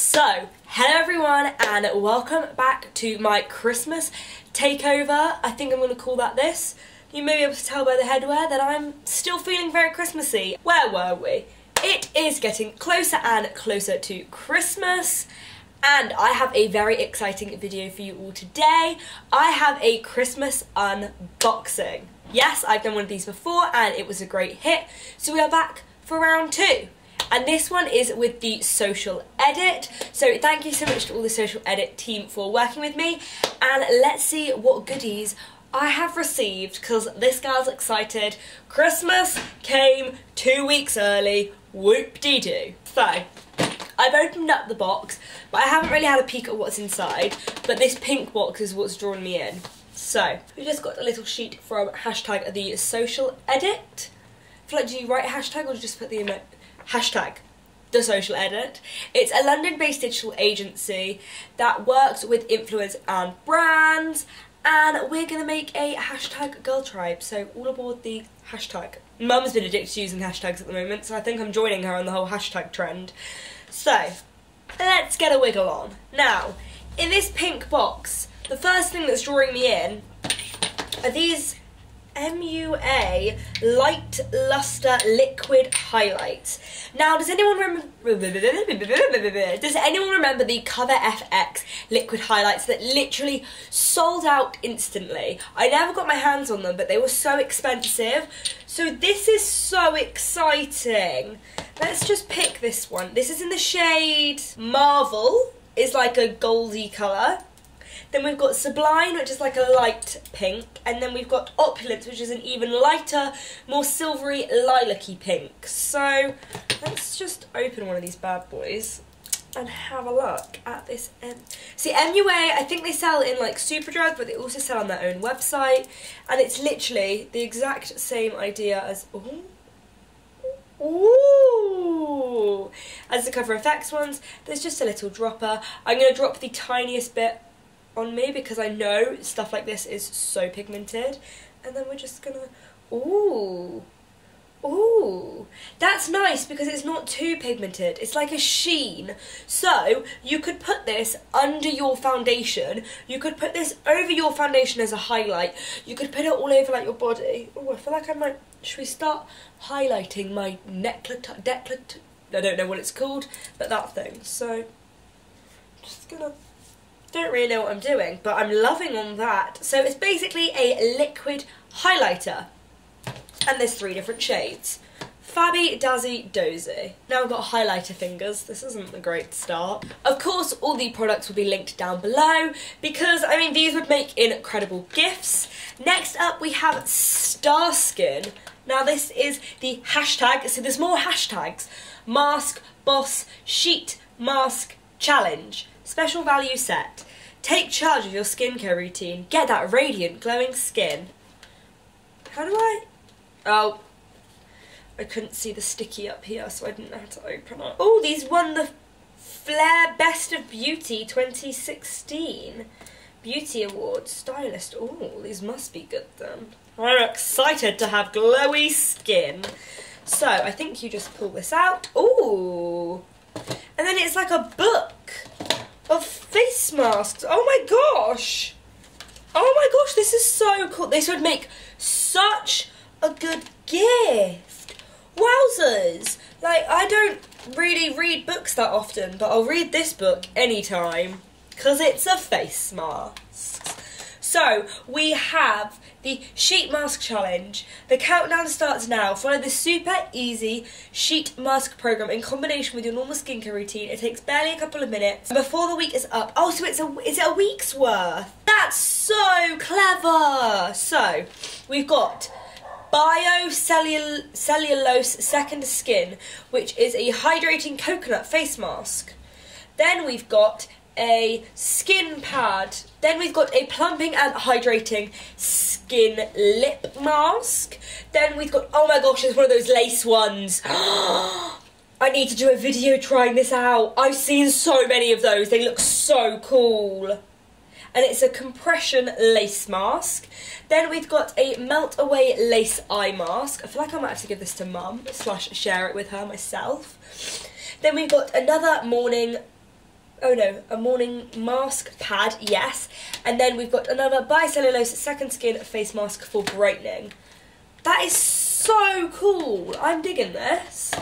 So, hello everyone and welcome back to my Christmas takeover. I think I'm going to call that this. You may be able to tell by the headwear that I'm still feeling very Christmassy. Where were we? It is getting closer and closer to Christmas and I have a very exciting video for you all today. I have a Christmas unboxing. Yes, I've done one of these before and it was a great hit, so we are back for round two. And this one is with the Social Edit. So thank you so much to all the Social Edit team for working with me. And let's see what goodies I have received because this girl's excited. Christmas came two weeks early. Whoop-de-doo. So, I've opened up the box, but I haven't really had a peek at what's inside. But this pink box is what's drawn me in. So, we just got a little sheet from hashtag the social edit. I feel like, do you write hashtag or just put the emo hashtag the social edit. It's a London-based digital agency that works with influencers and brands and we're to make a hashtag girl tribe, so all aboard the hashtag. Mum's been addicted to using hashtags at the moment, so I think I'm joining her on the whole hashtag trend. So, let's get a wiggle on. Now, in this pink box, the first thing that's drawing me in are these MUA Light Luster Liquid Highlight. Now, does anyone remember? Does anyone remember the Cover FX liquid highlights that literally sold out instantly? I never got my hands on them, but they were so expensive. So this is so exciting. Let's just pick this one. This is in the shade Marvel. Is like a goldy colour. Then we've got Sublime, which is like a light pink. And then we've got Opulence, which is an even lighter, more silvery lilac-y pink. So let's just open one of these bad boys and have a look at this. M See, MUA, I think they sell in like Superdrug, but they also sell on their own website. And it's literally the exact same idea as... Ooh, Ooh! As the Cover FX ones, there's just a little dropper. I'm going to drop the tiniest bit on me because I know stuff like this is so pigmented. And then we're just gonna, ooh, ooh. That's nice because it's not too pigmented. It's like a sheen. So you could put this under your foundation. You could put this over your foundation as a highlight. You could put it all over like your body. Oh, I feel like I might, should we start highlighting my necklet, I don't know what it's called, but that thing. So, just gonna don't really know what I'm doing, but I'm loving on that. So it's basically a liquid highlighter. And there's three different shades. Fabby, Dazzy, Dozy. Now I've got highlighter fingers. This isn't a great start. Of course, all the products will be linked down below because, I mean, these would make incredible gifts. Next up, we have Starskin. Now, this is the hashtag, so there's more hashtags. Mask, Boss, Sheet, Mask, Challenge. Special value set. Take charge of your skincare routine. Get that radiant, glowing skin. How do I... Oh. I couldn't see the sticky up here, so I didn't know how to open it. Oh, these won the Flair Best of Beauty 2016 Beauty Awards. Stylist. Oh, these must be good then. I'm excited to have glowy skin. So, I think you just pull this out. Oh, And then it's like a book of face masks. Oh my gosh. Oh my gosh, this is so cool. This would make such a good gift. Wowzers. Like, I don't really read books that often, but I'll read this book anytime. Because it's a face mask. So, we have the sheet mask challenge. The countdown starts now. Follow the super easy sheet mask program in combination with your normal skincare routine. It takes barely a couple of minutes before the week is up. Oh, so it's a is it a week's worth? That's so clever. So, we've got Biocellulose Second Skin, which is a hydrating coconut face mask. Then we've got a skin pad. Then we've got a plumping and hydrating skin lip mask. Then we've got, oh my gosh, it's one of those lace ones. I need to do a video trying this out. I've seen so many of those. They look so cool. And it's a compression lace mask. Then we've got a melt away lace eye mask. I feel like I might have to give this to mum slash share it with her myself. Then we've got another morning oh no, a morning mask pad, yes. And then we've got another Biocellulose Second Skin face mask for brightening. That is so cool. I'm digging this.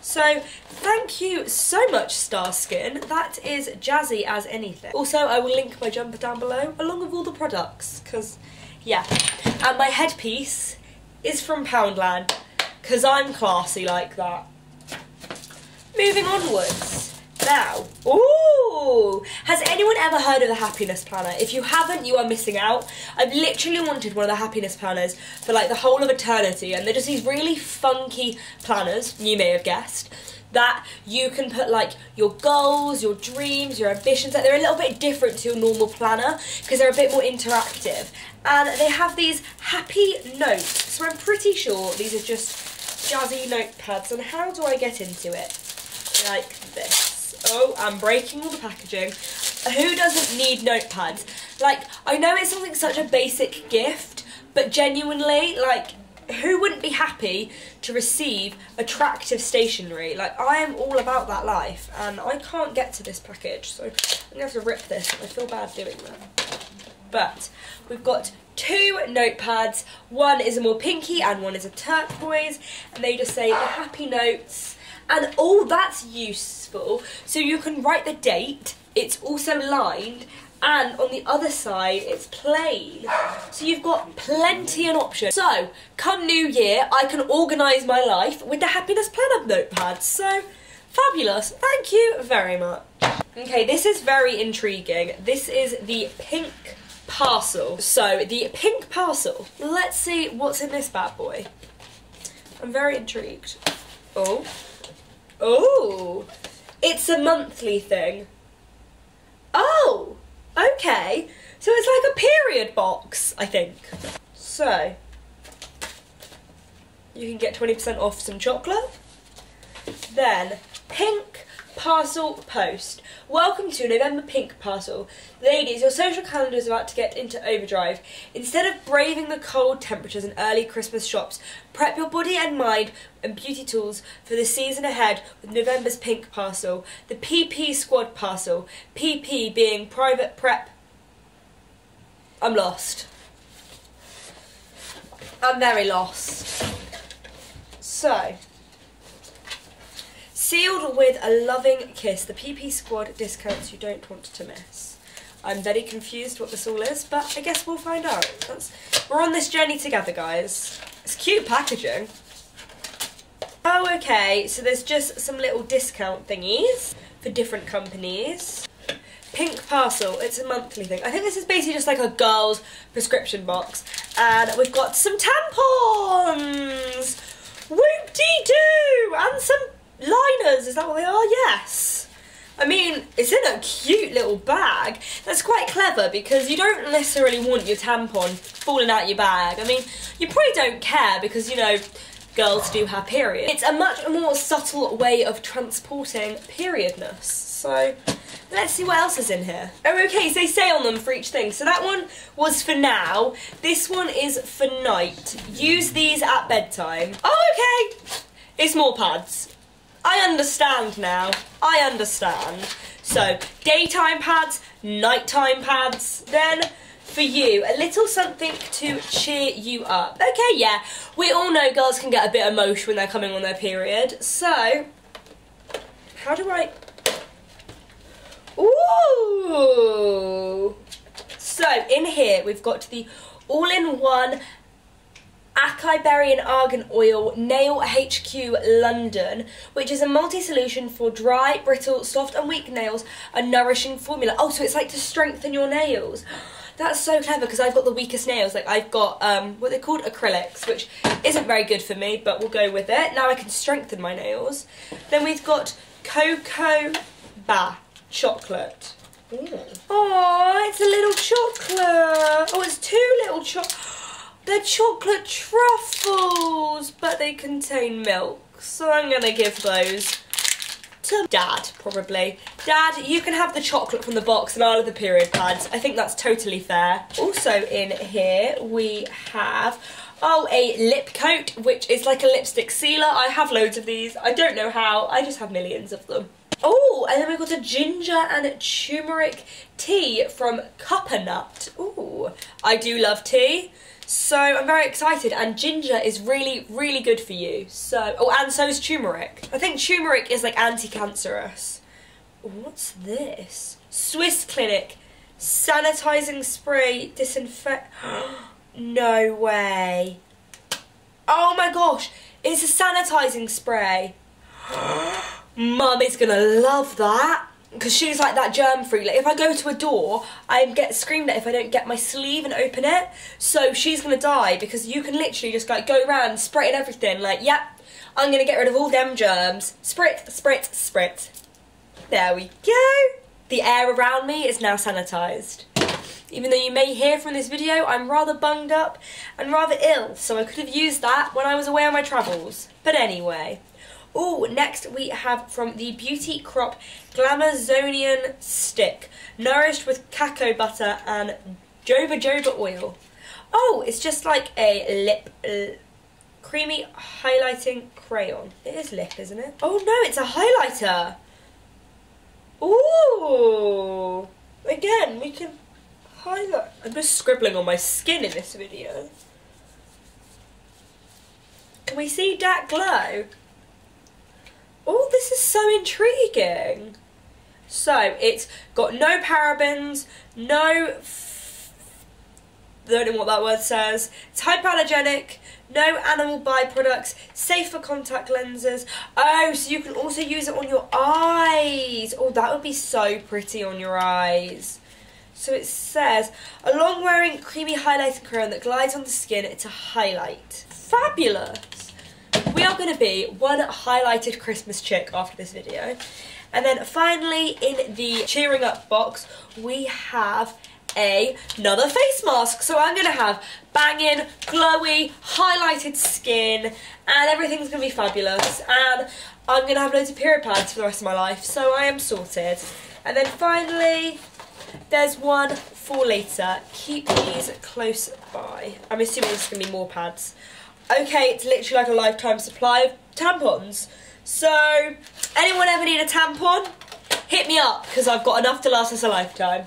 So thank you so much Starskin. That is jazzy as anything. Also I will link my jumper down below along with all the products because yeah. And my headpiece is from Poundland because I'm classy like that. Moving onwards. Now, ooh, has anyone ever heard of the happiness planner? If you haven't, you are missing out. I've literally wanted one of the happiness planners for like the whole of eternity, and they're just these really funky planners, you may have guessed, that you can put like your goals, your dreams, your ambitions. Like they're a little bit different to your normal planner because they're a bit more interactive, and they have these happy notes. So I'm pretty sure these are just jazzy notepads. And how do I get into it? Like this. Oh, I'm breaking all the packaging. Who doesn't need notepads? Like, I know it's something such a basic gift, but genuinely, like, who wouldn't be happy to receive attractive stationery? Like, I am all about that life, and I can't get to this package, so I'm gonna have to rip this, I feel bad doing that. But, we've got two notepads. One is a more pinky and one is a turquoise, and they just say the happy notes and all that's useful. So you can write the date, it's also lined, and on the other side it's plain. So you've got plenty an option. So, come New Year, I can organise my life with the Happiness Planner notepad. So, fabulous. Thank you very much. Okay, this is very intriguing. This is the pink parcel. So, the pink parcel. Let's see what's in this bad boy. I'm very intrigued. Oh. Oh, it's a monthly thing. Oh, okay. So it's like a period box, I think. So, you can get 20% off some chocolate. Then, pink parcel post. Welcome to November Pink Parcel. Ladies, your social calendar is about to get into overdrive. Instead of braving the cold temperatures and early Christmas shops, prep your body and mind and beauty tools for the season ahead with November's Pink Parcel, the PP Squad Parcel. PP being private prep. I'm lost. I'm very lost. So, Sealed with a loving kiss, the PP Squad discounts you don't want to miss. I'm very confused what this all is, but I guess we'll find out. That's, we're on this journey together, guys. It's cute packaging. Oh, okay, so there's just some little discount thingies for different companies. Pink Parcel, it's a monthly thing. I think this is basically just like a girl's prescription box. And we've got some tampons! Whoop-dee-doo! And some liners, is that what they are? Yes. I mean, it's in a cute little bag. That's quite clever because you don't necessarily want your tampon falling out your bag. I mean, you probably don't care because, you know, girls do have periods. It's a much more subtle way of transporting periodness. So, let's see what else is in here. Oh, okay, so they say on them for each thing. So that one was for now. This one is for night. Use these at bedtime. Oh, okay. It's more pads. I understand now. I understand. So, daytime pads, nighttime pads. Then, for you, a little something to cheer you up. Okay, yeah, we all know girls can get a bit emotional when they're coming on their period. So, how do I... Ooh! So, in here, we've got the all-in-one Acai Berry and Argan Oil Nail HQ London, which is a multi-solution for dry, brittle, soft and weak nails, a nourishing formula. Oh, so it's like to strengthen your nails. That's so clever because I've got the weakest nails. Like I've got um, what they're called acrylics, which isn't very good for me, but we'll go with it. Now I can strengthen my nails. Then we've got Cocoa Bah chocolate. Oh, it's a little chocolate. Oh, it's two little chocolate. They're chocolate truffles, but they contain milk. So I'm to give those to Dad, probably. Dad, you can have the chocolate from the box and I'll have the period pads. I think that's totally fair. Also in here, we have, oh, a lip coat, which is like a lipstick sealer. I have loads of these. I don't know how. I just have millions of them. Oh, and then we've got a ginger and turmeric tea from Cuppernut. Oh, I do love tea. So I'm very excited and ginger is really, really good for you. So, oh, and so is turmeric. I think turmeric is like anti-cancerous. What's this? Swiss Clinic sanitizing spray disinfect. no way. Oh my gosh, it's a sanitizing spray. Mum is gonna love that because she's like that germ free. Like if I go to a door, I get screamed at if I don't get my sleeve and open it. So she's gonna die because you can literally just like go around spraying everything. Like, yep, I'm gonna get rid of all them germs. Sprit, sprit, sprit. There we go. The air around me is now sanitised. Even though you may hear from this video, I'm rather bunged up and rather ill, so I could have used that when I was away on my travels. But anyway. Oh, next we have from the Beauty Crop Glamazonian Stick, nourished with cacao butter and joba joba oil. Oh, it's just like a lip uh, creamy highlighting crayon. It is lip, isn't it? Oh no, it's a highlighter. Ooh. Again, we can highlight. I'm just scribbling on my skin in this video. Can we see that glow? Oh, this is so intriguing. So, it's got no parabens, no... I don't know what that word says. It's hypoallergenic, no animal byproducts, safe for contact lenses. Oh, so you can also use it on your eyes. Oh, that would be so pretty on your eyes. So it says, a long wearing creamy highlighting crayon that glides on the skin to highlight. Fabulous we are going to be one highlighted Christmas chick after this video. And then finally, in the cheering up box, we have a, another face mask. So I'm going to have banging, glowy, highlighted skin, and everything's going to be fabulous. And I'm going to have loads of period pads for the rest of my life, so I am sorted. And then finally, there's one for later. Keep these close by. I'm assuming there's going to be more pads okay, it's literally like a lifetime supply of tampons. So, anyone ever need a tampon? Hit me up, because I've got enough to last us a lifetime.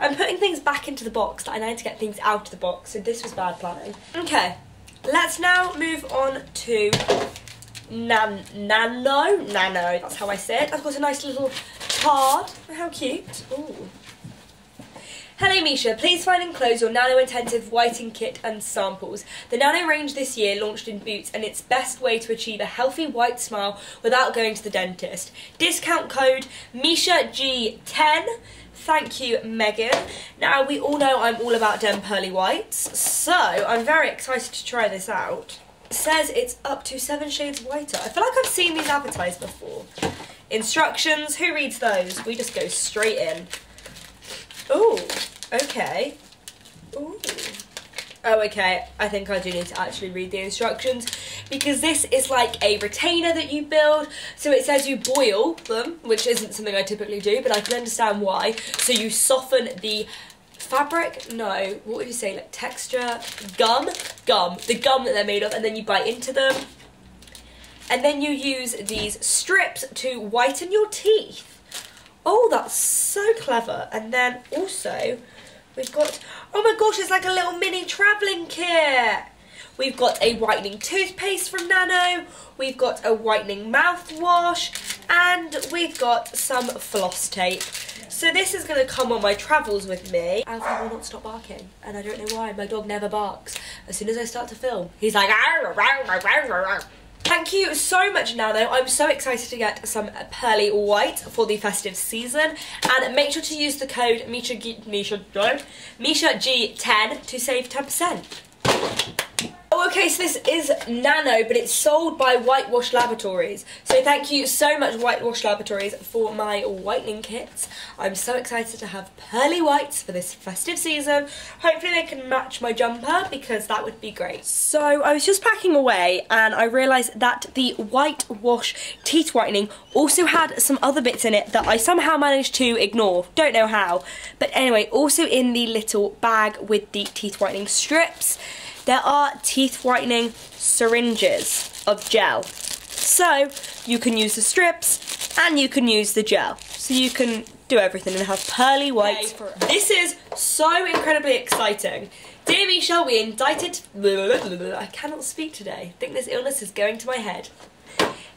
I'm putting things back into the box that I need to get things out of the box, so this was bad planning. Okay, let's now move on to nan Nano. Nano, that's how I say it. I've got a nice little card. How cute. Ooh. Hello Misha, please find and close your Nano Intensive Whiting Kit and samples. The Nano range this year launched in Boots and its best way to achieve a healthy white smile without going to the dentist. Discount code MishaG10. Thank you, Megan. Now, we all know I'm all about Dem Pearly Whites, so I'm very excited to try this out. It says it's up to seven shades whiter. I feel like I've seen these advertised before. Instructions, who reads those? We just go straight in. Oh, okay. Ooh. Oh, okay. I think I do need to actually read the instructions because this is like a retainer that you build. So it says you boil them, which isn't something I typically do, but I can understand why. So you soften the fabric, no, what would you say, like texture, gum, gum, the gum that they're made of, and then you bite into them. And then you use these strips to whiten your teeth. Oh, that's so clever. And then also, we've got, oh my gosh, it's like a little mini travelling kit. We've got a whitening toothpaste from Nano, we've got a whitening mouthwash, and we've got some floss tape. So this is going to come on my travels with me. Alfie will not stop barking, and I don't know why. My dog never barks. As soon as I start to film, he's like, Thank you so much, Nano. I'm so excited to get some pearly white for the festive season. And make sure to use the code Misha, Misha, Misha G10 to save 10%. Okay, so this is Nano, but it's sold by Whitewash Laboratories. So thank you so much, Whitewash Laboratories, for my whitening kits. I'm so excited to have pearly whites for this festive season. Hopefully they can match my jumper, because that would be great. So I was just packing away, and I realised that the Whitewash teeth whitening also had some other bits in it that I somehow managed to ignore. Don't know how. But anyway, also in the little bag with the teeth whitening strips, there are teeth whitening syringes of gel. So you can use the strips and you can use the gel. So you can do everything and have pearly white. This is so incredibly exciting. Dear Misha, we indicted... I cannot speak today. I think this illness is going to my head.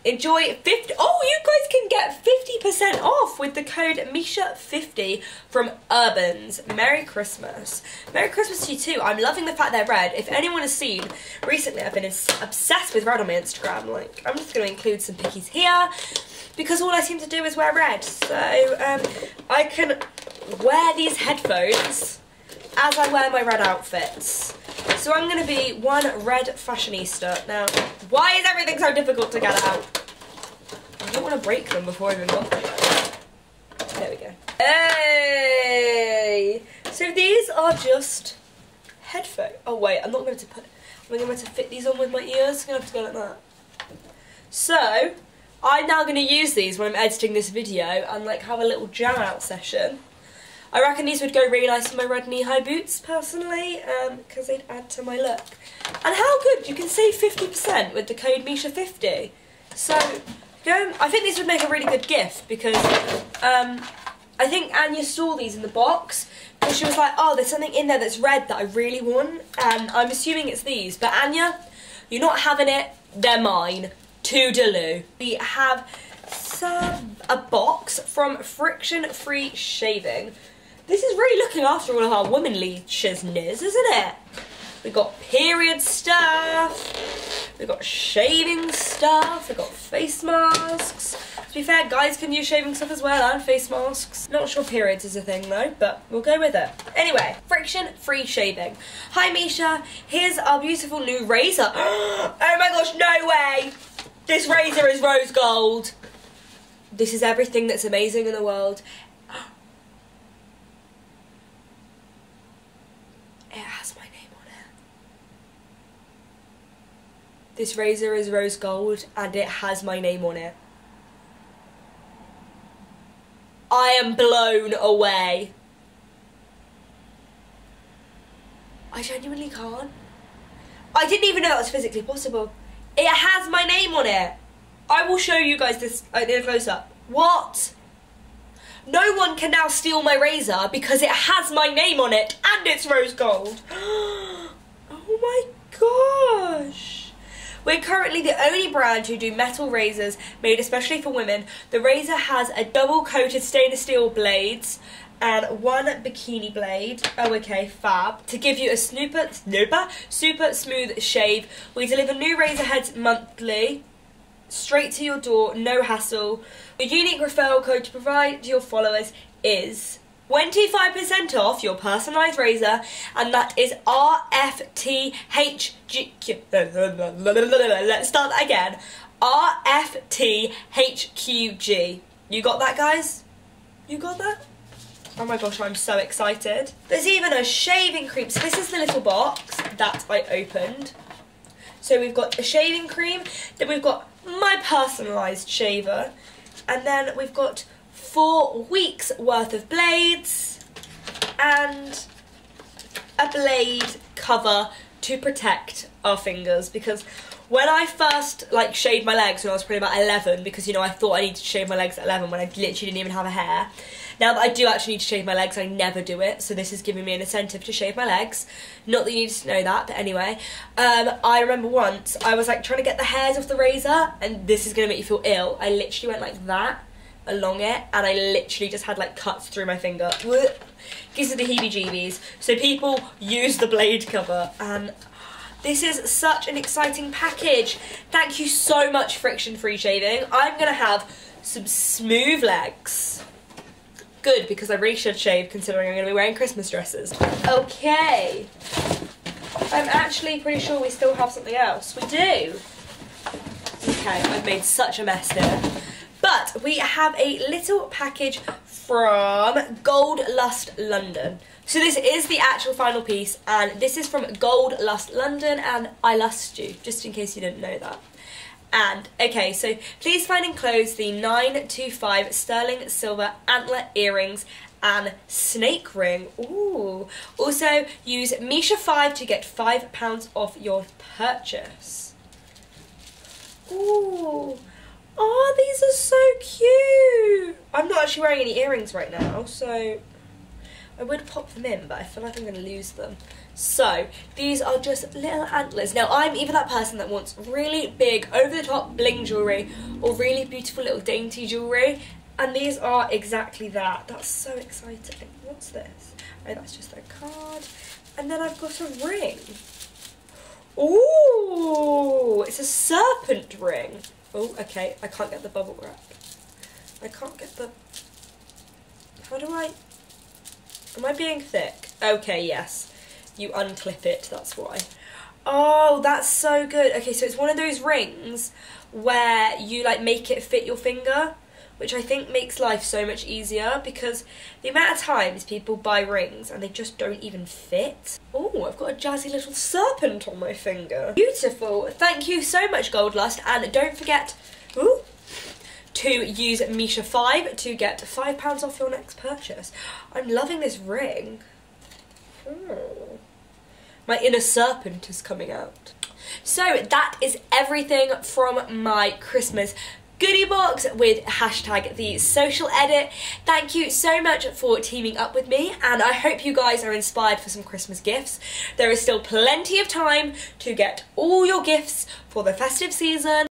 Enjoy 50... Oh, you guys can get 50% off with the code Misha50 from Urbanz. Merry Christmas. Merry Christmas to you too. I'm loving the fact they're red. If anyone has seen, recently I've been obsessed with red on my Instagram. Like, I'm just going to include some pickies here because all I seem to do is wear red. So um, I can wear these headphones as I wear my red outfits. So I'm going to be one red fashionista. Now, why is everything so difficult to get out? I don't want to break them before I even got them. There we go. Hey! So these are just headphones. Oh wait, I'm not going to put. I'm going to fit these on with my ears. I'm going to have to go like that. So, I'm now going to use these when I'm editing this video and like have a little jam out session. I reckon these would go really nice with my red knee-high boots, personally, because um, they'd add to my look. And how good, you can save 50% with the code Misha50. So, go, I think these would make a really good gift, because um, I think Anya saw these in the box, and she was like, oh, there's something in there that's red that I really want, and I'm assuming it's these. But Anya, you're not having it, they're mine. Toodaloo. We have some, a box from Friction Free Shaving. This is really looking after all of our womanly shizness, isn't it? We've got period stuff, we've got shaving stuff, we've got face masks. To be fair, guys can use shaving stuff as well and face masks. Not sure periods is a thing though, but we'll go with it. Anyway, friction free shaving. Hi Misha, here's our beautiful new razor. oh my gosh, no way! This razor is rose gold. This is everything that's amazing in the world. It has my name on it. This razor is rose gold and it has my name on it. I am blown away. I genuinely can't. I didn't even know that was physically possible. It has my name on it. I will show you guys this uh, in a close up. What? No one can now steal my razor because it has my name on it and it's rose gold. oh my gosh. We're currently the only brand who do metal razors made especially for women. The razor has a double coated stainless steel blades and one bikini blade. Oh, okay, fab. To give you a snooper, snooper, super smooth shave. We deliver new razor heads monthly, straight to your door, no hassle. A unique referral code to provide to your followers is 25% off your personalised razor, and that is RFTHG. Let's start that again. RFTHQG. You got that, guys? You got that? Oh my gosh, I'm so excited. There's even a shaving cream. So this is the little box that I opened. So we've got a shaving cream, then we've got my personalised shaver, and then we've got four weeks worth of blades, and a blade cover to protect our fingers because when I first like shaved my legs when I was probably about 11 because you know I thought I needed to shave my legs at 11 when I literally didn't even have a hair now that I do actually need to shave my legs, I never do it, so this is giving me an incentive to shave my legs. Not that you need to know that, but anyway. Um, I remember once, I was like trying to get the hairs off the razor, and this is going to make you feel ill. I literally went like that along it, and I literally just had like cuts through my finger. Gives me the heebie-jeebies. So people use the blade cover, and this is such an exciting package. Thank you so much, Friction Free Shaving. I'm to have some smooth legs good because I really should shave considering I'm to be wearing Christmas dresses. Okay. I'm actually pretty sure we still have something else. We do. Okay, I've made such a mess here. But we have a little package from Gold Lust London. So this is the actual final piece and this is from Gold Lust London and I lust you, just in case you didn't know that. And, okay, so please find enclosed the 925 sterling silver antler earrings and snake ring. Ooh. Also, use Misha5 to get £5 off your purchase. Ooh. Oh, these are so cute. I'm not actually wearing any earrings right now, so I would pop them in, but I feel like I'm going to lose them. So, these are just little antlers. Now, I'm either that person that wants really big, over-the-top bling jewellery or really beautiful little dainty jewellery, and these are exactly that. That's so exciting. What's this? Oh, that's just a card. And then I've got a ring. Ooh, it's a serpent ring. Oh, okay, I can't get the bubble wrap. I can't get the... How do I... Am I being thick? Okay, yes. You unclip it, that's why. Oh, that's so good. Okay, so it's one of those rings where you like make it fit your finger, which I think makes life so much easier because the amount of times people buy rings and they just don't even fit. Oh, I've got a jazzy little serpent on my finger. Beautiful. Thank you so much, Goldlust, and don't forget ooh, to use Misha5 to get £5 off your next purchase. I'm loving this ring. Oh. My inner serpent is coming out. So that is everything from my Christmas goodie box with hashtag the social edit. Thank you so much for teaming up with me and I hope you guys are inspired for some Christmas gifts. There is still plenty of time to get all your gifts for the festive season.